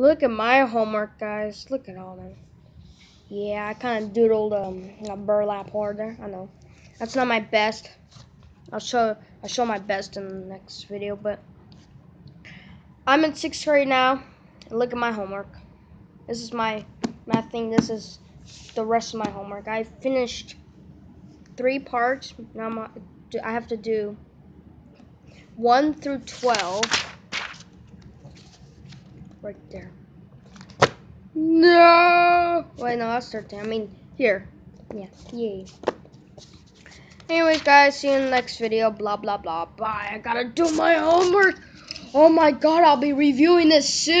Look at my homework, guys. Look at all them. Yeah, I kind of doodled um, a burlap horde there. I know. That's not my best. I'll show I'll show my best in the next video, but I'm in sixth grade now. Look at my homework. This is my math thing. This is the rest of my homework. I finished three parts. Now I'm, I have to do one through twelve. Right there. No. Wait, no, that's thirteen. I mean, here. Yeah. Yay. Anyways, guys, see you in the next video. Blah, blah, blah. Bye. I gotta do my homework. Oh my god, I'll be reviewing this soon.